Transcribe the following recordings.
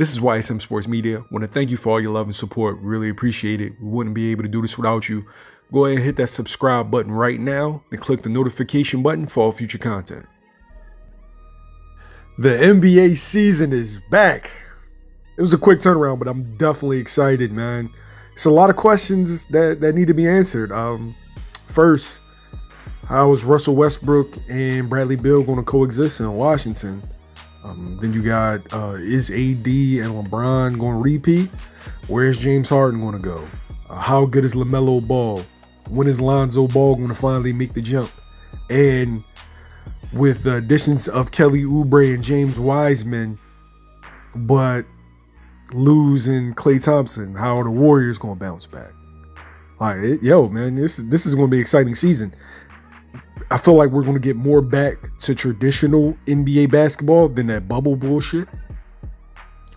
This is YSM Sports Media. Want to thank you for all your love and support. Really appreciate it. We wouldn't be able to do this without you. Go ahead and hit that subscribe button right now, and click the notification button for all future content. The NBA season is back. It was a quick turnaround, but I'm definitely excited, man. It's a lot of questions that, that need to be answered. Um, first, how is Russell Westbrook and Bradley Beal going to coexist in Washington? Um, then you got uh, is AD and LeBron going to repeat? Where's James Harden going to go? Uh, how good is LaMelo Ball? When is Lonzo Ball going to finally make the jump? And with the additions of Kelly Oubre and James Wiseman, but losing Klay Thompson, how are the Warriors going to bounce back? Like, yo, man, this this is going to be an exciting season. I feel like we're going to get more back to traditional NBA basketball than that bubble bullshit.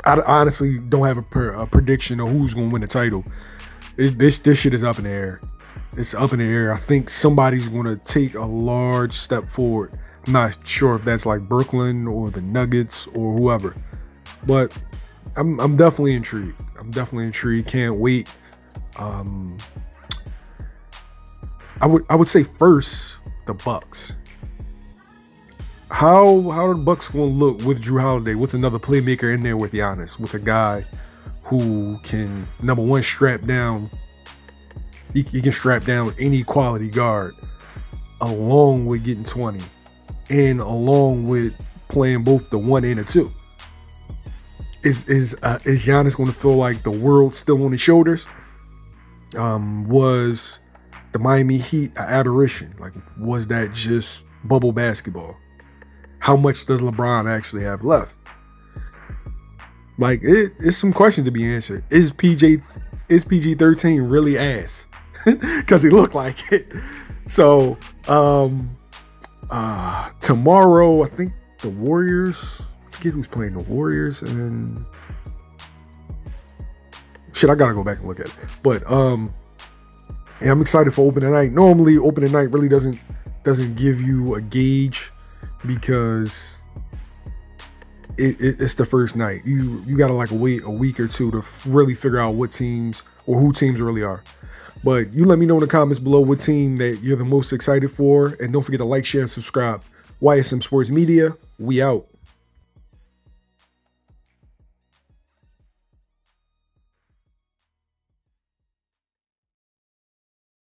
I honestly don't have a, a prediction of who's going to win the title. It, this this shit is up in the air. It's up in the air. I think somebody's going to take a large step forward. I'm not sure if that's like Brooklyn or the Nuggets or whoever, but I'm I'm definitely intrigued. I'm definitely intrigued. Can't wait. Um, I would I would say first the Bucks. How how are the Bucks gonna look with Jrue Holiday, with another playmaker in there with Giannis, with a guy who can number one strap down. He, he can strap down any quality guard, along with getting 20, and along with playing both the one and the two. Is is uh, is Giannis to feel like the world's still on his shoulders? Um, was the Miami Heat adoration? Like, was that just bubble basketball? How much does LeBron actually have left? Like, it, it's some questions to be answered. Is PJ is PG thirteen really ass? Because he looked like it. So, um, uh, tomorrow I think the Warriors. I forget who's playing the Warriors and shit. I gotta go back and look at it. But um, yeah, I'm excited for opening night. Normally, opening night really doesn't doesn't give you a gauge because it, it, it's the first night. You you gotta like wait a week or two to really figure out what teams or who teams really are. But you let me know in the comments below what team that you're the most excited for, and don't forget to like, share, and subscribe. YSM Sports Media, we out.